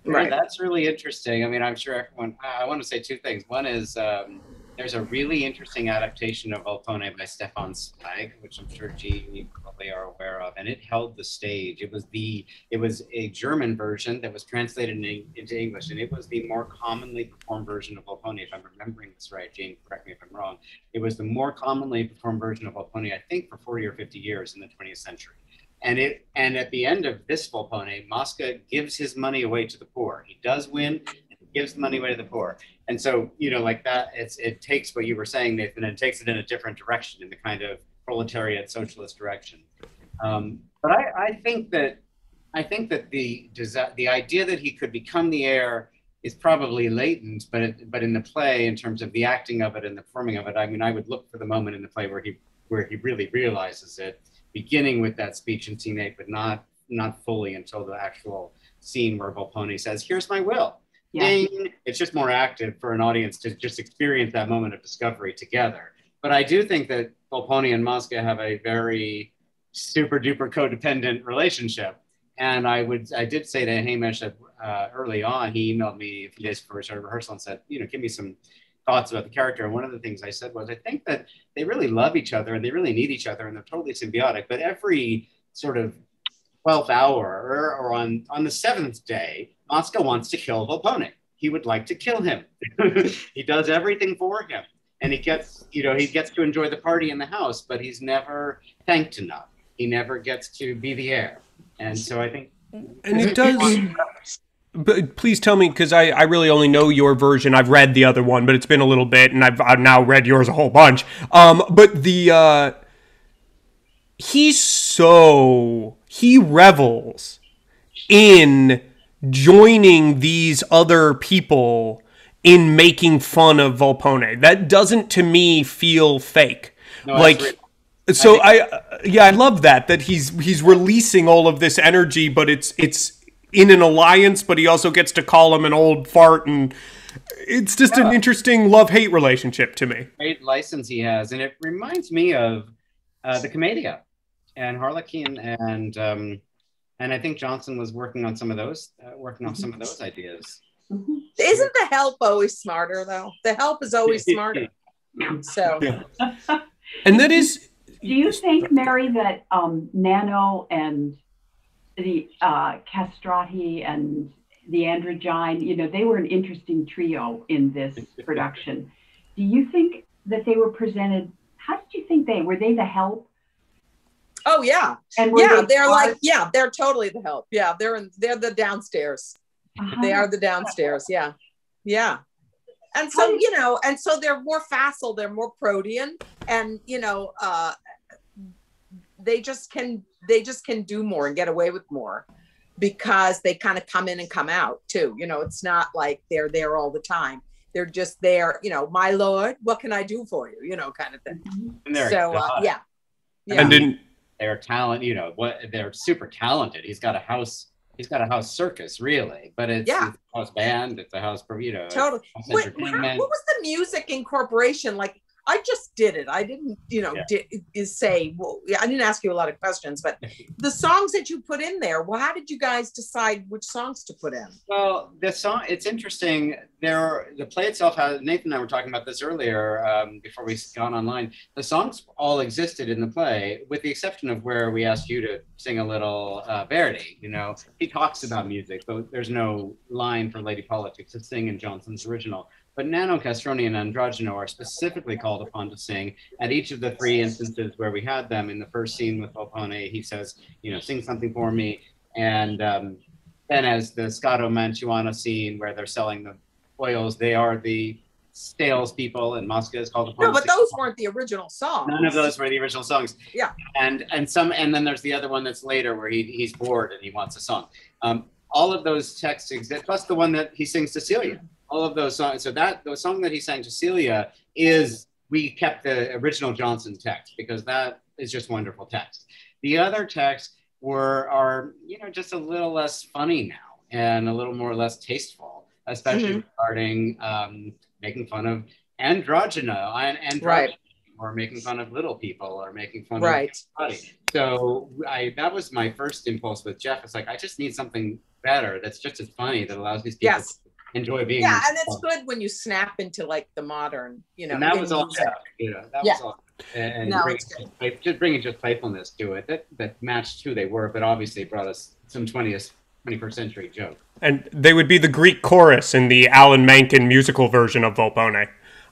Right. That's really interesting. I mean, I'm sure everyone. I want to say two things. One is um, there's a really interesting adaptation of Volpone by Stefan Zweig, which I'm sure Jean you probably are aware of, and it held the stage. It was the it was a German version that was translated in, into English, and it was the more commonly performed version of Volpone. If I'm remembering this right, Jean, correct me if I'm wrong. It was the more commonly performed version of Volpone, I think, for 40 or 50 years in the 20th century. And it and at the end of this Volpone, Mosca gives his money away to the poor. He does win and he gives the money away to the poor. And so, you know, like that, it's it takes what you were saying, Nathan, and takes it in a different direction, in the kind of proletariat socialist direction. Um, but I, I think that I think that the the idea that he could become the heir is probably latent, but it, but in the play, in terms of the acting of it and the performing of it, I mean, I would look for the moment in the play where he where he really realizes it, beginning with that speech in scene eight, but not not fully until the actual scene where Volpone says, "Here's my will." Yeah. Ding! It's just more active for an audience to just experience that moment of discovery together. But I do think that Volpone and Mosca have a very super duper codependent relationship. And I would, I did say to Hamish that uh, early on, he emailed me a few days before we started rehearsal and said, you know, give me some thoughts about the character. And one of the things I said was, I think that they really love each other and they really need each other and they're totally symbiotic. But every sort of 12th hour or on, on the seventh day, Mosca wants to kill Volpone. He would like to kill him. <laughs> he does everything for him. And he gets, you know, he gets to enjoy the party in the house, but he's never thanked enough. He never gets to be the heir. And so I think. And it does. But please tell me, because I, I really only know your version. I've read the other one, but it's been a little bit, and I've, I've now read yours a whole bunch. Um, but the uh, he's so he revels in joining these other people in making fun of Volpone. That doesn't to me feel fake. No, like so I, uh, yeah, I love that that he's he's releasing all of this energy but it's it's in an alliance but he also gets to call him an old fart and it's just an interesting love-hate relationship to me. great license he has, and it reminds me of uh, the Commedia and Harlequin, and um, and I think Jonson was working on some of those, uh, working on some of those ideas. Isn't the help always smarter though? The help is always smarter. <laughs> So <laughs> And that is Do you think, Mary, that um, Nano and the uh, Castrati and the Androgyne, you know, they were an interesting trio in this production. Do you think that they were presented? How did you think they were? They the help? oh yeah. And were Yeah, they they're like yeah, they're totally the help. Yeah, they're in they're the downstairs. Uh-huh. They are the downstairs. Yeah. Yeah. And so, you know, and so they're more facile, they're more protean, and you know, uh they just can they just can do more and get away with more because they kind of come in and come out too. You know, it's not like they're there all the time. They're just there, you know, my lord, what can I do for you? You know, kind of thing. Mhm. And they're So uh, yeah. Yeah. and in they're talent, you know, what they're super talented. He's got a house. He's got a house circus, really, but it's, Yeah. it's a house band. It's a house, you know, totally. Wait, how, what was the music incorporation like? I just did it. I didn't, you know, Yeah. say. Well, I didn't ask you a lot of questions, but <laughs> the songs that you put in there. Well, how did you guys decide which songs to put in? Well, the song, it's interesting. There, the play itself has, Nathan and I were talking about this earlier um, before we got online. The songs all existed in the play, with the exception of where we asked you to sing a little uh, Verdi. You know, he talks about music, but there's no line for Lady Politics to sing in Jonson's original. But Nano, Castrone, and Androgyno are specifically called upon to sing at each of the three instances where we had them. In the first scene with Volpone, he says, you know, sing something for me. And um, then as the Scoto Mantuano scene where they're selling the oils, they are the salespeople, and Mosca is called upon. No, but those weren't the original songs. None of those were the original songs. Yeah. And and some and then there's the other one that's later where he, he's bored and he wants a song. Um, all of those texts exist, plus the one that he sings to Celia. All of those songs. So that the song that he sang to Celia is we kept the original Jonson text because that is just wonderful text. The other texts were are you know just a little less funny now and a little more less tasteful, especially Mhm. regarding um, making fun of androgyno and Right. or making fun of little people or making fun Right. of everybody. So I that was my first impulse with Jeff. It's like I just need something better that's just as funny that allows these people Yes. to enjoy being. Yeah, and it's good when you snap into like the modern, you know. And that was all, music. Jeff, you know, that Yeah. was all. And No, bringing, it's good. just bringing just playfulness to it. That that matched who they were, but obviously brought us some 20th, 21st century joke. and they would be the Greek chorus in the Alan Menken musical version of Volpone.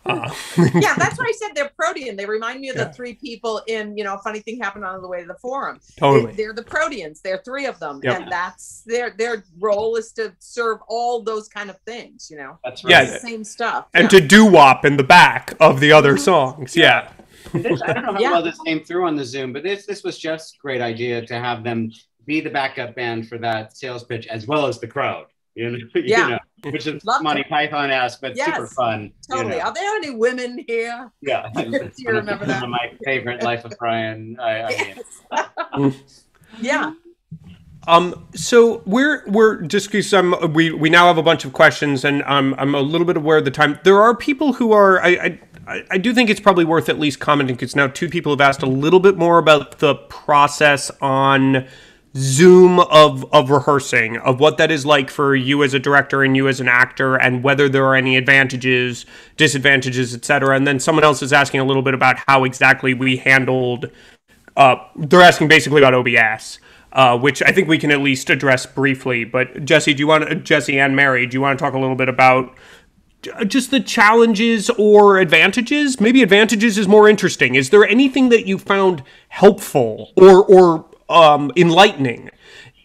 Uh, <laughs> yeah, <laughs> that's why I said they're protean. They remind me of Yeah. the three people in, you know, a funny thing happened on the way to the forum. Totally. They, are the proteans. There are three of them, Yep. and that's their their role is to serve all those kind of things. You know, That's Yeah. right. the same stuff. and yeah. to do wop in the back of the other songs. Yeah. This, I don't know how Yeah. well this came through on the Zoom, but this this was Jeff's great idea to have them be the backup band for that sales pitch as well as the crowd. You know, <laughs> you Yeah. know, which is Loved Monty it. Python esque, but super fun. totally. You know. Are there any women here? Yeah, <laughs> Do you remember one that? of my favorite Life of Brian. I, I mean, <laughs> yeah. Um, so we're we're just because um we we now have a bunch of questions and um I'm a little bit aware of the time. There are people who are I I, I- I do think it's probably worth at least commenting because now two people have asked a little bit more about the process on Zoom of of rehearsing of what that is like for you as a director and you as an actor and whether there are any advantages, disadvantages, etc. And then someone else is asking a little bit about how exactly we handled uh, they're asking basically about OBS uh, which I think we can at least address briefly. But Jesse, do you want Jesse and Mary? Do you want to talk a little bit about just the challenges or advantages? Maybe advantages is more interesting. Is there anything that you found helpful or or um, enlightening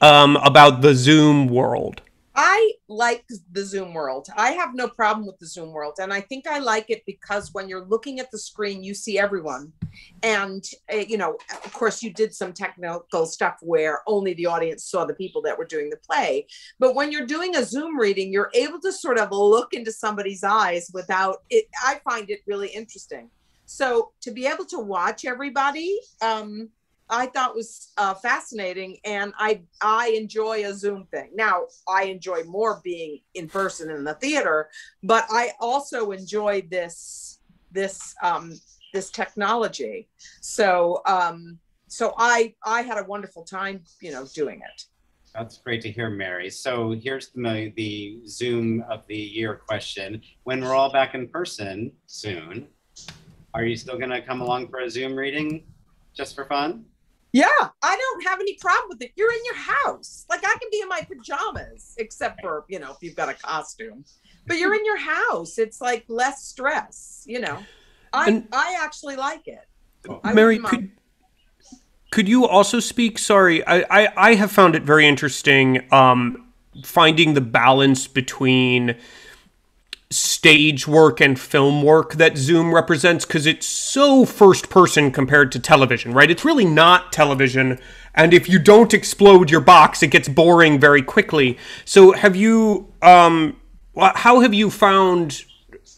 um, about the Zoom world? I like the Zoom world. I have no problem with the Zoom world. And I think I like it because when you're looking at the screen, you see everyone. And, uh, you know, of course, you did some technical stuff where only the audience saw the people that were doing the play. But when you're doing a Zoom reading, you're able to sort of look into somebody's eyes without it. I find it really interesting. So to be able to watch everybody, um, I thought was uh, fascinating, and I I enjoy a Zoom thing. Now I enjoy more being in person in the theater, but I also enjoy this this um, this technology. So um, so I I had a wonderful time, you know, doing it. That's great to hear, Mary. So here's the the Zoom of the year question: When we're all back in person soon, are you still going to come along for a Zoom reading, just for fun? Yeah, I don't have any problem with it. You're in your house. Like I can be in my pajamas, except for, you know, if you've got a costume. But you're in your house. It's like less stress, you know. I and, I actually like it. I Mary, could could you also speak? Sorry, I, I, I have found it very interesting um, finding the balance between stage work and film work that Zoom represents because it's so first person compared to television, right? It's really not television. And if you don't explode your box, it gets boring very quickly. So, have you, um, how have you found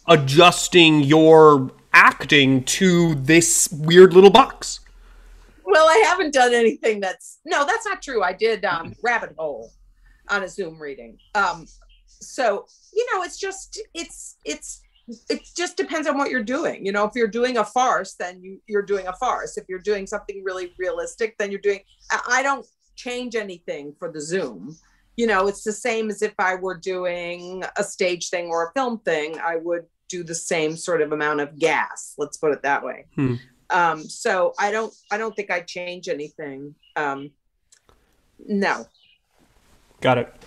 adjusting your acting to this weird little box? Well, I haven't done anything that's, no, that's not true. I did um, Rabbit Hole on a Zoom reading. Um, so you know it's just it's it's it just depends on what you're doing. You know if you're doing a farce then you you're doing a farce. If you're doing something really realistic then you're doing i don't change anything for the zoom. You know it's the same as if i were doing a stage thing or a film thing i would do the same sort of amount of gas let's put it that way. Hmm. um, so i don't i don't think i change anything. Um, no. Got it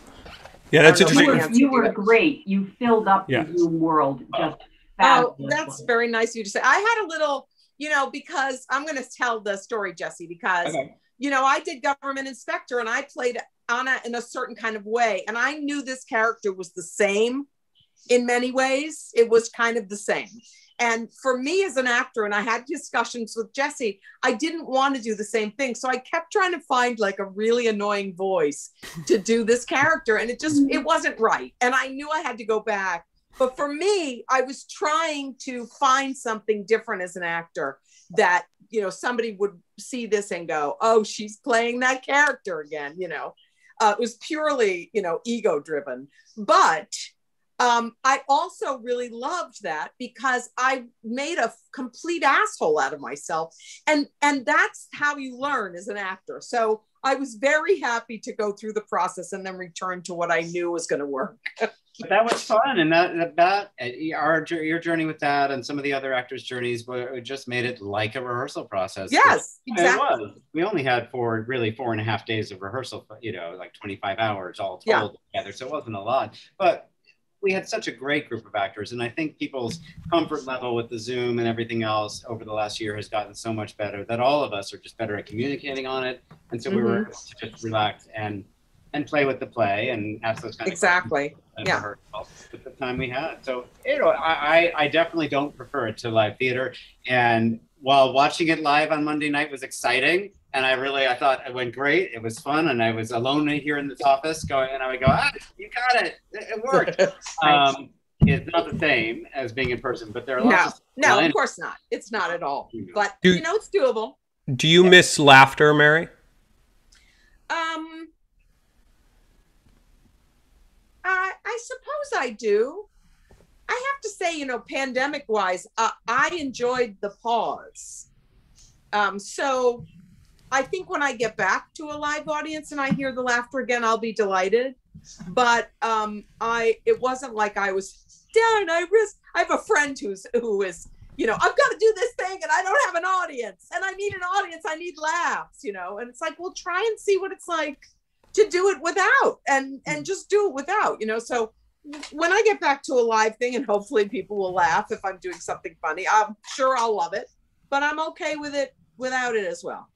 yeah, that's interesting. You were, you were great. You filled up yeah. the Zoom world just. Oh, that's very nice of you to say. I had a little, you know, because I'm going to tell the story, Jesse, because okay. you know I did government inspector and I played Anna in a certain kind of way, and I knew this character was the same in many ways. It was kind of the same. And for me as an actor, and I had discussions with Jesse, I didn't want to do the same thing. So I kept trying to find like a really annoying voice to do this character. And it just, it wasn't right. And I knew I had to go back. But for me, I was trying to find something different as an actor that, you know, somebody would see this and go, oh, she's playing that character again, you know. Uh, it was purely, you know, ego driven. But um, I also really loved that because I made a complete asshole out of myself, and and that's how you learn as an actor. So I was very happy to go through the process and then return to what I knew was going to work. <laughs> that was fun, and that that our your journey with that and some of the other actors' journeys were, just made it like a rehearsal process. Yes, exactly. It was. We only had four, really four and a half days of rehearsal. You know, like twenty five hours all told yeah. together, so it wasn't a lot, but we had such a great group of actors, and I think people's comfort level with the Zoom and everything else over the last year has gotten so much better that all of us are just better at communicating on it, and so mm-hmm. we were able to just relax and and play with the play and ask those kind exactly. of exactly yeah with the time we had. So you know, I I definitely don't prefer it to live theater, and while watching it live on Monday night was exciting and I really I thought it went great. It was fun, and I was alone here in this office going, and I would go, ah, you got it, it worked. <laughs> um, it's not the same as being in person, but there are lots. No, no, of course not. It's not at all. But do, you know, it's doable. Do you miss laughter, Mary? Um, I I suppose I do. I have to say, you know, pandemic wise, uh, I enjoyed the pause. Um, so I think when I get back to a live audience and I hear the laughter again, I'll be delighted. But um, I it wasn't like I was down. I risk. I have a friend who's who is you know, I've got to do this thing and I don't have an audience and I need an audience. I need laughs, you know, and it's like, well, try and see what it's like to do it without and, and just do it without, you know? So when I get back to a live thing and hopefully people will laugh if I'm doing something funny, I'm sure I'll love it, but I'm okay with it without it as well.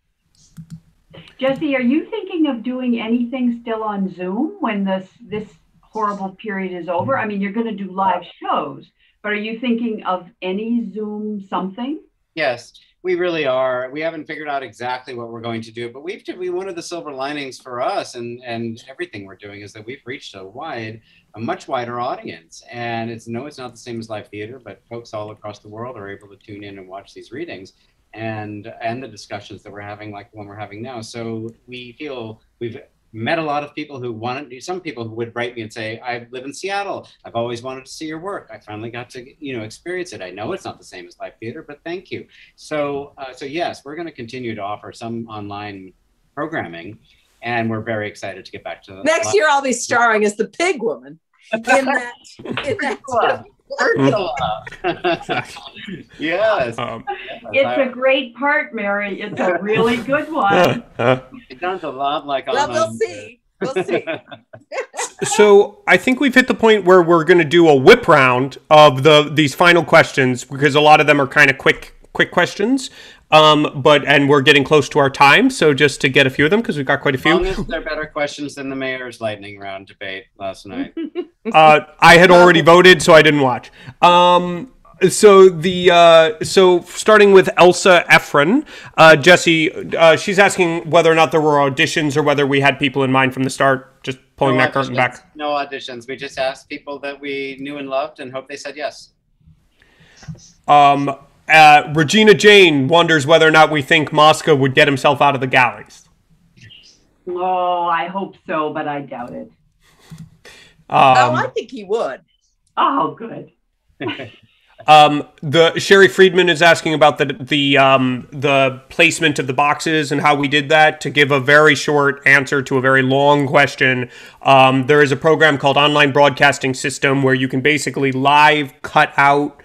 Jesse, are you thinking of doing anything still on Zoom when this this horrible period is over? I mean, you're going to do live shows, but are you thinking of any Zoom something? Yes, we really are. We haven't figured out exactly what we're going to do, but we've we one of the silver linings for us and and everything we're doing is that we've reached a wide, a much wider audience. And it's no, it's not the same as live theater, but folks all across the world are able to tune in and watch these readings and and the discussions that we're having like the one we're having now. So we feel we've met a lot of people who wanted to some people who would write me and say i live in seattle. I've always wanted to see your work. I finally got to you know experience it. I know it's not the same as live theater but thank you. So uh, so yes we're going to continue to offer some online programming and we're very excited to get back to the next year i'll be starring as the pig woman. <laughs> In that, in that <laughs> yes. Um, it's a great part, Mary. It's a really good <laughs> one. it sounds a lot like. Well, we'll see. We'll <laughs> see. so I think we've hit the point where we're going to do a whip round of the these final questions because a lot of them are kind of quick quick questions. Um, but and we're getting close to our time, so just to get a few of them because we've got quite a few. As they're better questions than the mayor's lightning round debate last night. <laughs> uh, I had already voted, so I didn't watch. Um, so the uh, so starting with Elsa Ephron, uh, Jesse, uh, she's asking whether or not there were auditions or whether we had people in mind from the start. Just pulling no that curtain back. No auditions. We just asked people that we knew and loved, and hope they said yes. Um, uh, Regina Jane wonders whether or not we think Mosca would get himself out of the galleys. Oh, I hope so, but I doubt it. Um, oh, I think he would. Oh, good. <laughs> um, the Sherry Friedman is asking about the the um, the placement of the boxes and how we did that. To give a very short answer to a very long question, um, there is a program called Online Broadcasting System where you can basically live cut out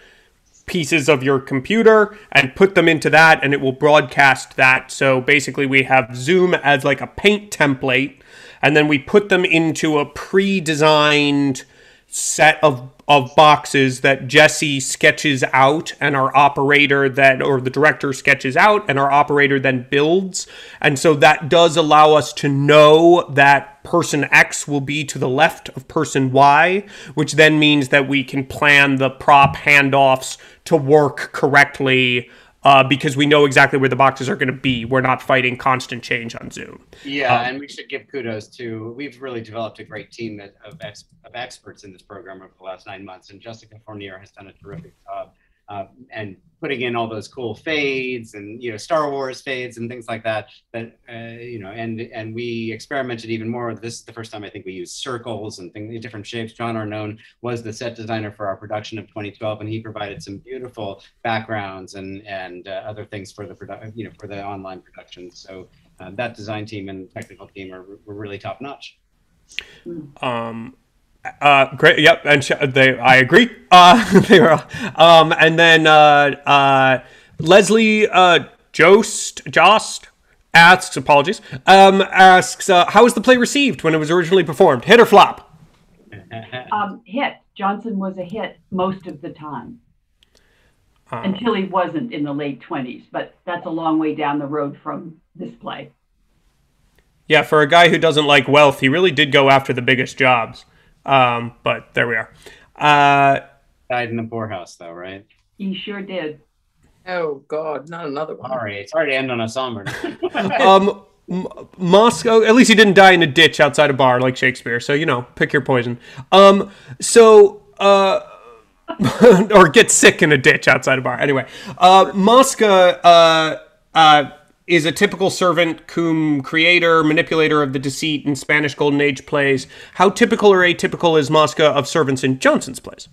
pieces of your computer and put them into that and it will broadcast that. So basically we have Zoom as like a paint template and then we put them into a pre-designed set of of boxes that Jesse sketches out and our operator then or the director sketches out and our operator then builds. And so that does allow us to know that person X will be to the left of person Y, which then means that we can plan the prop handoffs to work correctly uh, because we know exactly where the boxes are going to be. We're not fighting constant change on Zoom. Yeah, um, and we should give kudos to. We've really developed a great team of, ex, of experts in this program over the last nine months, and Jessica Fournier has done a terrific job uh, and putting in all those cool fades and you know Star Wars fades and things like that. That uh, you know, and and we experimented even more. This is the first time I think we used circles and things, different shapes. John Arnone was the set designer for our production of 2012, and he provided some beautiful backgrounds and and uh, other things for the production, you know, for the online production. So uh, that design team and technical team are were really top notch. Um, uh, great. Yep. And sh- they, I agree. <laughs> Uh, they were, um, and then, uh, uh, Leslie, uh, Jost, Jost asks, apologies, um, asks, uh, how was the play received when it was originally performed? Hit or flop? <laughs> Um, hit. Jonson was a hit most of the time. Um, until he wasn't in the late 20s, but that's a long way down the road from this play. Yeah, for a guy who doesn't like wealth, he really did go after the biggest jobs. Um, but there we are. Uh, Died in the poorhouse, though, right? He sure did. Oh God, not another one. Sorry, sorry to end on a somber. <laughs> um, M- Mosca. At least he didn't die in a ditch outside a bar like Shakespeare. So you know, pick your poison. Um, so uh. <laughs> or get sick in a ditch outside a bar. Anyway, uh, Mosca uh, uh, is a typical servant cum creator, manipulator of the deceit in Spanish Golden Age plays. How typical or atypical is Mosca of servants in Jonson's plays?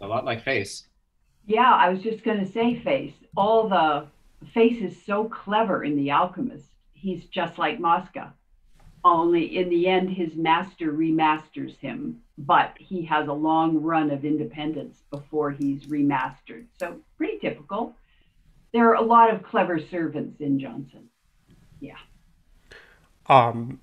A lot like Face. Yeah, I was just going to say Face. All the Face is so clever in The Alchemist. He's just like Mosca. Only in the end, his master remasters him, but he has a long run of independence before he's remastered. So pretty typical. There are a lot of clever servants in Jonson. Yeah. Um,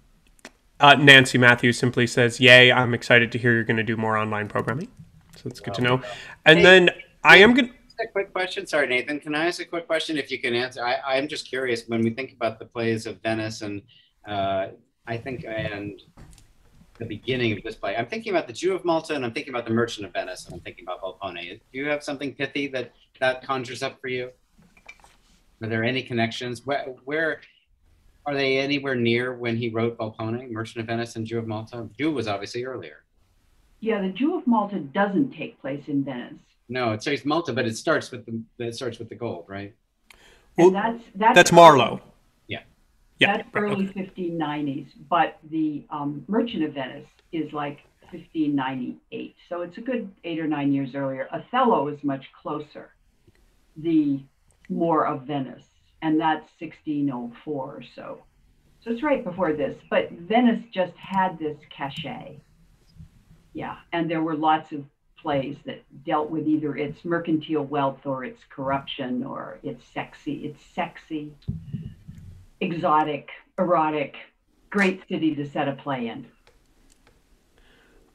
uh, Nancy Matthews simply says, "Yay! I'm excited to hear you're going to do more online programming." So it's good to know. And Hey, then I am going. to a quick question. Sorry, Nathan. Can I ask a quick question? If you can answer, I, I'm just curious. When we think about the plays of Venice, and uh, I think and the beginning of this play, I'm thinking about the Jew of Malta, and I'm thinking about the Merchant of Venice, and I'm thinking about Volpone. Do you have something pithy that that conjures up for you? Are there any connections? Where, where are they anywhere near when he wrote Volpone, Merchant of Venice, and Jew of Malta? Jew was obviously earlier. Yeah, the Jew of Malta doesn't take place in Venice. No, it says Malta, but it starts with the it starts with the gold, right? Well, and that's that's That's Marlowe. Yeah. Yeah. That's early 1590s, but the um, Merchant of Venice is like 1598. So it's a good eight or nine years earlier. Othello is much closer, the Moor of Venice, and that's 1604 or so. So it's right before this, but Venice just had this cachet. Yeah, and there were lots of plays that dealt with either its mercantile wealth or its corruption or its sexy, it's sexy exotic, erotic, great city to set a play in.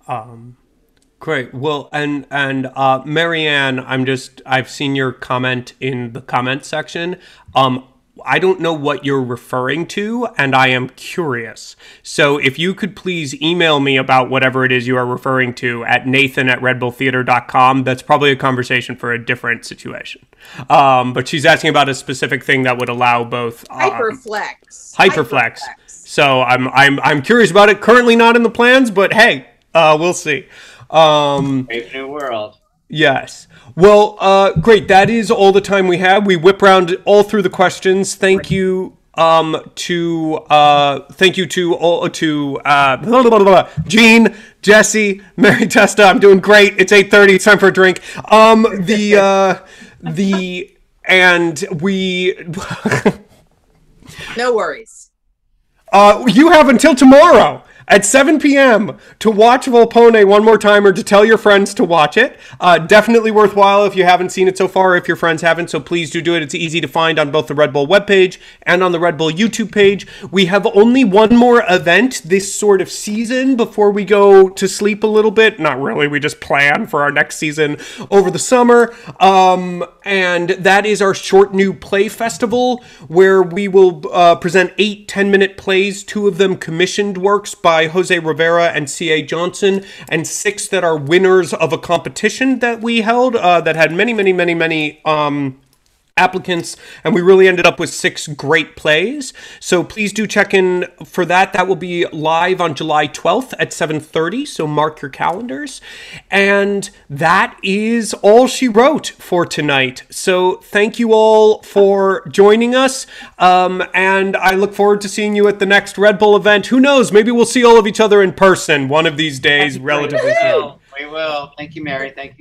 Um, great. Well, and and uh, Marianne, I'm just I've seen your comment in the comment section. Um, I don't know what you're referring to, and I am curious. So if you could please email me about whatever it is you are referring to at nathan at redbulltheater.com, that's probably a conversation for a different situation. Um, but she's asking about a specific thing that would allow both um, Hyperflex. Hyperflex. So I'm I'm I'm curious about it. Currently not in the plans, but hey, uh, we'll see. Um, Brave New World. yes. Well, uh, great. That is all the time we have. We whip around all through the questions. Thank you. Um, to uh, thank you to all to uh, blah, blah, blah, blah. Jean, Jesse, Mary Testa. I'm doing great. It's 8:30. It's time for a drink. Um, the uh, the and we. <laughs> No worries. Uh, you have until tomorrow at 7 p.m. to watch Volpone one more time or to tell your friends to watch it. Uh, definitely worthwhile if you haven't seen it so far, if your friends haven't, so please do do it. It's easy to find on both the Red Bull webpage and on the Red Bull YouTube page. We have only one more event this sort of season before we go to sleep a little bit. Not really, we just plan for our next season over the summer. Um, and that is our short new play festival where we will uh, present eight 10 minute plays, two of them commissioned works by Jose Rivera and C.A. Johnson, and six that are winners of a competition that we held uh, that had many, many, many, many. Um, applicants and we really ended up with six great plays so please do check in for that that will be live on july 12th at 7.30 so mark your calendars and that is all she wrote for tonight so thank you all for joining us um, and i look forward to seeing you at the next red bull event who knows maybe we'll see all of each other in person one of these days That'd be great. relatively soon We will. Thank you, Mary. Thank you.